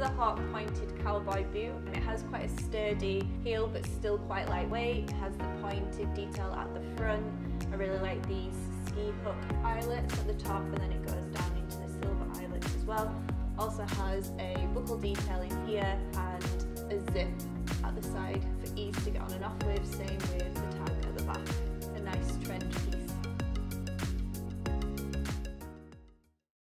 a Hawk pointed cowboy boot it has quite a sturdy heel but still quite lightweight. It has the pointed detail at the front. I really like these ski hook eyelets at the top and then it goes down into the silver eyelets as well. Also has a buckle detail in here and a zip at the side